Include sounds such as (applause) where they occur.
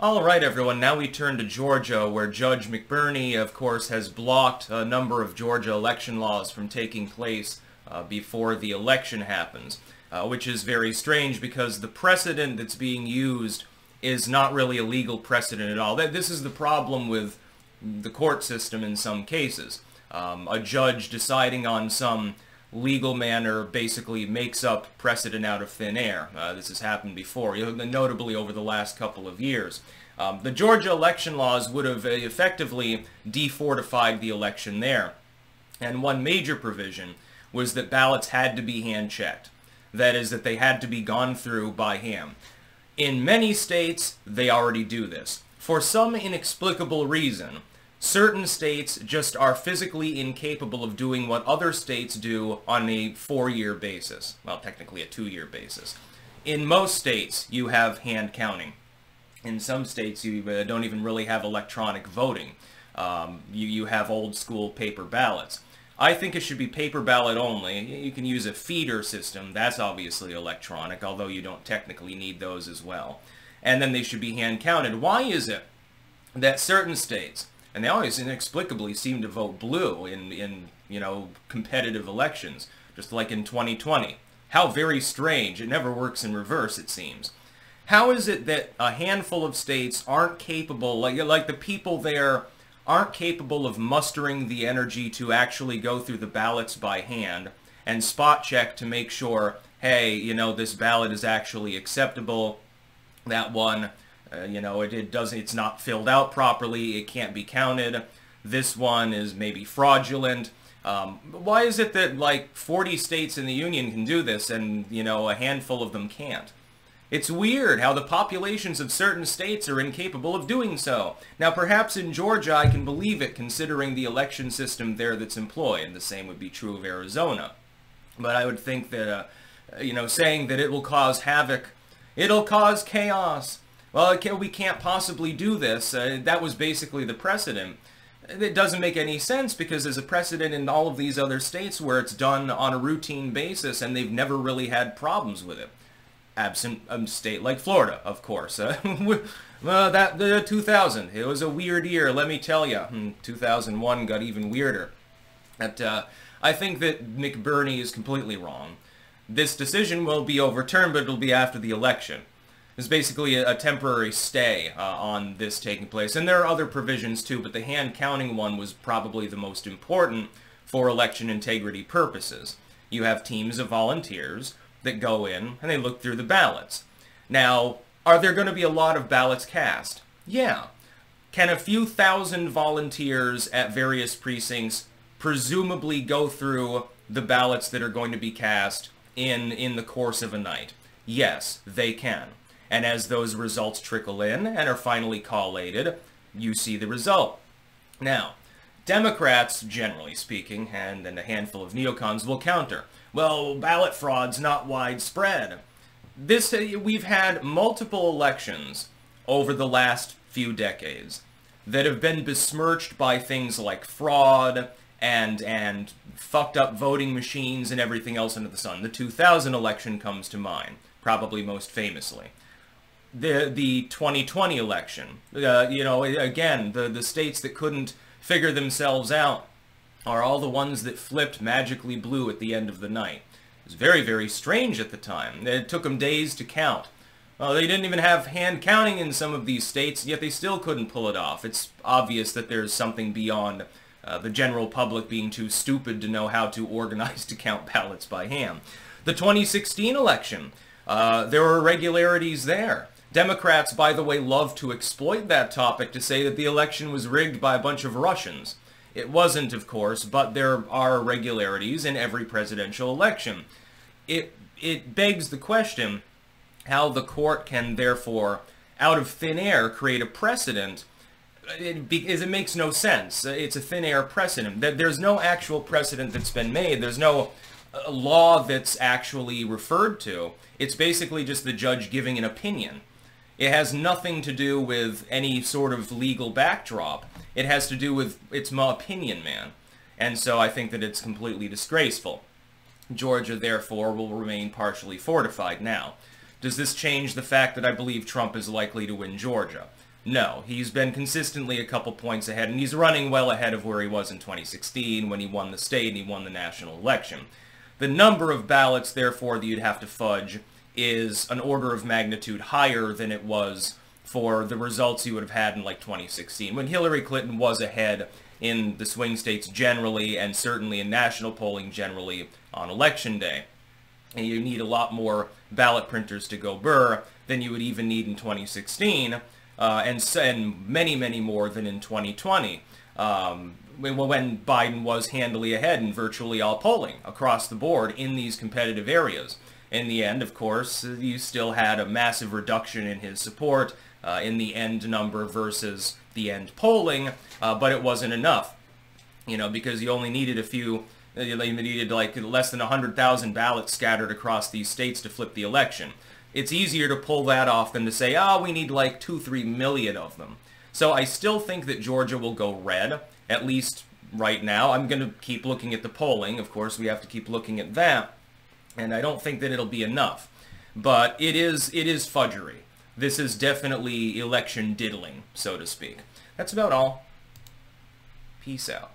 All right, everyone, now we turn to Georgia, where Judge McBurney, of course, has blocked a number of Georgia election laws from taking place uh, before the election happens, uh, which is very strange because the precedent that's being used is not really a legal precedent at all. That this is the problem with the court system in some cases. Um, a judge deciding on some legal manner basically makes up precedent out of thin air. Uh, this has happened before, notably over the last couple of years. Um, the Georgia election laws would have effectively defortified the election there. And one major provision was that ballots had to be hand-checked. That is, that they had to be gone through by hand. In many states, they already do this. For some inexplicable reason, certain states just are physically incapable of doing what other states do on a four-year basis. Well, technically a two-year basis. In most states, you have hand counting. In some states, you uh, don't even really have electronic voting. Um, you, you have old-school paper ballots. I think it should be paper ballot only. You can use a feeder system. That's obviously electronic, although you don't technically need those as well. And then they should be hand counted. Why is it that certain states, and they always inexplicably seem to vote blue in, in you know, competitive elections, just like in 2020. How very strange. It never works in reverse, it seems. How is it that a handful of states aren't capable, like, like the people there aren't capable of mustering the energy to actually go through the ballots by hand and spot check to make sure, hey, you know, this ballot is actually acceptable, that one uh, you know, it, it doesn't, it's not filled out properly, it can't be counted. This one is maybe fraudulent. Um, why is it that like 40 states in the union can do this and, you know, a handful of them can't? It's weird how the populations of certain states are incapable of doing so. Now, perhaps in Georgia I can believe it considering the election system there that's employed. And the same would be true of Arizona. But I would think that, uh, you know, saying that it will cause havoc, it'll cause chaos, well, we can't possibly do this. Uh, that was basically the precedent. It doesn't make any sense because there's a precedent in all of these other states where it's done on a routine basis and they've never really had problems with it. Absent a state like Florida, of course. Uh, (laughs) well, that the 2000, it was a weird year, let me tell you. Hmm, 2001 got even weirder. But, uh, I think that McBurney is completely wrong. This decision will be overturned, but it'll be after the election. There's basically a, a temporary stay uh, on this taking place. And there are other provisions too, but the hand counting one was probably the most important for election integrity purposes. You have teams of volunteers that go in and they look through the ballots. Now, are there going to be a lot of ballots cast? Yeah. Can a few thousand volunteers at various precincts presumably go through the ballots that are going to be cast in, in the course of a night? Yes, they can. And as those results trickle in and are finally collated, you see the result. Now, Democrats, generally speaking, and then a handful of neocons will counter. Well, ballot fraud's not widespread. This, uh, we've had multiple elections over the last few decades that have been besmirched by things like fraud and and fucked up voting machines and everything else under the sun. The 2000 election comes to mind, probably most famously the the 2020 election. Uh, you know, again, the the states that couldn't figure themselves out are all the ones that flipped magically blue at the end of the night. It was very, very strange at the time. It took them days to count. Well, they didn't even have hand counting in some of these states, yet they still couldn't pull it off. It's obvious that there's something beyond uh, the general public being too stupid to know how to (laughs) organize to count ballots by hand. The 2016 election, uh, there were irregularities there. Democrats, by the way, love to exploit that topic to say that the election was rigged by a bunch of Russians. It wasn't, of course, but there are irregularities in every presidential election. It, it begs the question how the court can therefore, out of thin air, create a precedent it, because it makes no sense. It's a thin air precedent. There's no actual precedent that's been made. There's no uh, law that's actually referred to. It's basically just the judge giving an opinion. It has nothing to do with any sort of legal backdrop. It has to do with, it's my opinion, man. And so I think that it's completely disgraceful. Georgia, therefore, will remain partially fortified now. Does this change the fact that I believe Trump is likely to win Georgia? No, he's been consistently a couple points ahead, and he's running well ahead of where he was in 2016 when he won the state and he won the national election. The number of ballots, therefore, that you'd have to fudge is an order of magnitude higher than it was for the results you would have had in like 2016, when Hillary Clinton was ahead in the swing states generally, and certainly in national polling generally on election day. And you need a lot more ballot printers to go burr than you would even need in 2016, uh, and, and many, many more than in 2020. Um, when Biden was handily ahead in virtually all polling across the board in these competitive areas. In the end, of course, you still had a massive reduction in his support uh, in the end number versus the end polling, uh, but it wasn't enough, you know, because you only needed a few, uh, you needed like less than 100,000 ballots scattered across these states to flip the election. It's easier to pull that off than to say, ah, oh, we need like two, three million of them. So I still think that Georgia will go red, at least right now. I'm going to keep looking at the polling. Of course, we have to keep looking at that. And I don't think that it'll be enough. But it is, it is fudgery. This is definitely election diddling, so to speak. That's about all. Peace out.